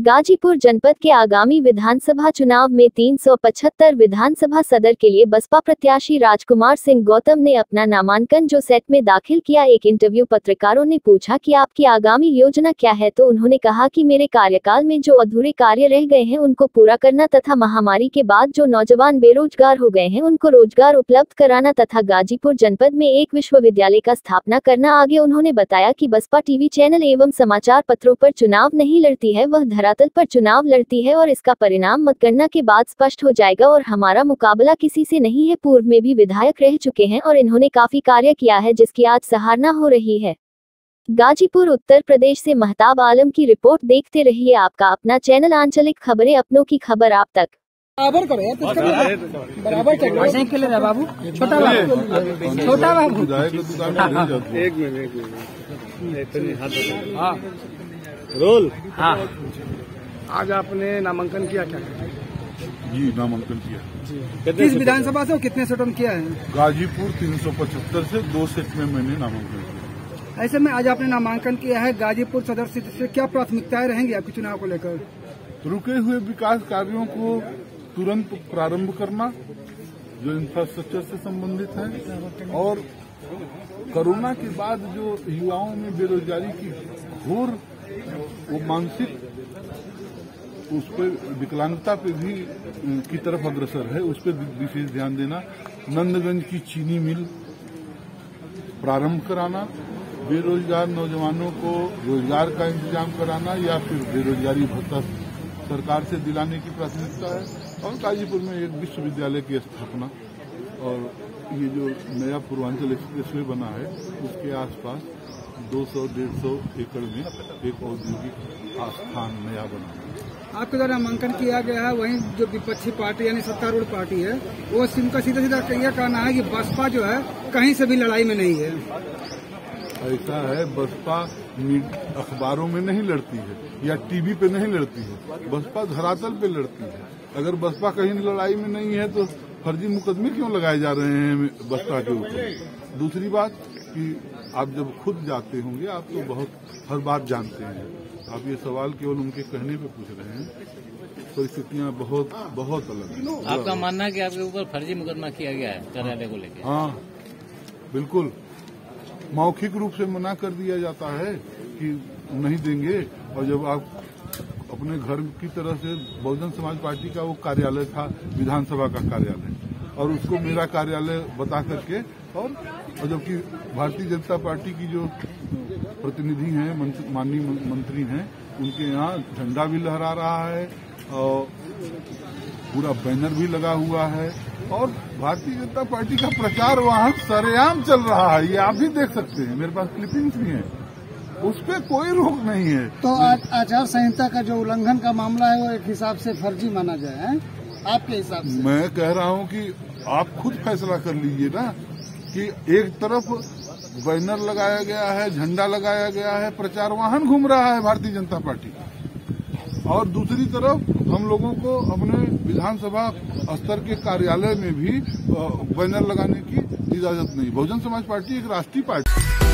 गाजीपुर जनपद के आगामी विधानसभा चुनाव में 375 विधानसभा सदर के लिए बसपा प्रत्याशी राजकुमार सिंह गौतम ने अपना नामांकन जो सेट में दाखिल किया, एक इंटरव्यू पत्रकारों ने पूछा कि आपकी आगामी योजना क्या है? तो उन्होंने कहा कि मेरे कार्यकाल में जो अधूरे कार्य रह गए हैं, उनको पूरा करना तथा महामारी के बाद जो नौजवान बेरोजगार हो गए हैं, उनको रोज़गार उपलब्ध कराना तथा गाजीपुर जनपद में एक विश्वविद्यालय का स्थापना करना आगे उन्होंने बताया कि बसपा टीवी चैनल एवं समाचार पत्रों पर चुनाव नहीं लड़ती है, वह धरातल पर चुनाव लड़ती है और इसका परिणाम मतगणना के बाद स्पष्ट हो जाएगा और हमारा मुकाबला किसी से नहीं है। पूर्व में भी विधायक रह चुके हैं और इन्होंने काफ़ी कार्य किया है जिसकी आज सहारना हो रही है। गाजीपुर उत्तर प्रदेश से महताब आलम की रिपोर्ट देखते रहिए आपका अपना चैनल आंचलिक खबरें अपनों की खबर आप तक। बराबर करो यार बराबर ही बाबू। छोटा बाबू। छोटा बाबू। एक मिनट एक मिनट। हाँ। रोल। हाँ। आज आपने नामांकन किया क्या? जी नामांकन किया। किस विधानसभा से? और कितने सीटों में किया है? गाजीपुर 375 से दो सेट में मैंने नामांकन किया। ऐसे में आज आपने नामांकन किया है गाजीपुर सदर सीट से क्या प्राथमिकताएँ रहेंगी आपके चुनाव को लेकर? रुके हुए विकास कार्यों को तुरंत प्रारंभ करना जो इंफ्रास्ट्रक्चर से संबंधित है और कोरोना के बाद जो युवाओं में बेरोजगारी की घोर वो मानसिक उस पर विकलांगता पे भी की तरफ़ अग्रसर है। उस पर विशेष ध्यान देना। नंदगंज की चीनी मिल प्रारंभ कराना, बेरोजगार नौजवानों को रोज़गार का इंतज़ाम कराना या फिर बेरोजगारी भत्ता सरकार से दिलाने की प्राथमिकता है और गाजीपुर में एक विश्वविद्यालय की स्थापना और ये जो नया पूर्वांचल एक्सप्रेसवे बना है, उसके आसपास 200 150 एकड़ में एक औद्योगिक आस्थान नया बना आपके द्वारा नामांकन किया गया है वहीं जो विपक्षी पार्टी यानी सत्तारूढ़ पार्टी है वो उनका सीधा सीधा यह कहना है कि बसपा जो है कहीं से भी लड़ाई में नहीं है। ऐसा है बसपा अखबारों में नहीं लड़ती है या टीवी पे नहीं लड़ती है बसपा धरातल पे लड़ती है। अगर बसपा कहीं लड़ाई में नहीं है तो फर्जी मुकदमे क्यों लगाए जा रहे हैं बसपा के ऊपर? दूसरी बात कि आप जब खुद जाते होंगे आप तो बहुत हर बात जानते हैं। आप ये सवाल केवल उनके कहने पे पूछ रहे हैं। परिस्थितियाँ बहुत बहुत अलग हैं। आपका मानना है कि आपके ऊपर फर्जी मुकदमा किया गया है कार्यालय को लेकर हाँ बिल्कुल। मौखिक रूप से मना कर दिया जाता है कि नहीं देंगे और जब आप अपने घर की तरह से बहुजन समाज पार्टी का वो कार्यालय था विधानसभा का कार्यालय और उसको मेरा कार्यालय बता करके और और जबकि भारतीय जनता पार्टी की जो प्रतिनिधि हैं माननीय मंत्री हैं उनके यहाँ झंडा भी लहरा रहा है और पूरा बैनर भी लगा हुआ है और भारतीय जनता पार्टी का प्रचार वहाँ सरेआम चल रहा है ये आप भी देख सकते हैं मेरे पास क्लिपिंग्स भी हैं। उस पर कोई रोक नहीं है। तो आचार संहिता का जो उल्लंघन का मामला है वो एक हिसाब से फर्जी माना जाए आपके हिसाब से? मैं कह रहा हूँ कि आप खुद फैसला कर लीजिए ना कि एक तरफ़ बैनर लगाया गया है, झंडा लगाया गया है, प्रचार वाहन घूम रहा है भारतीय जनता पार्टी। और दूसरी तरफ़ हम लोगों को अपने विधानसभा स्तर के कार्यालय में भी बैनर लगाने की इजाज़त नहीं। बहुजन समाज पार्टी एक राष्ट्रीय पार्टी।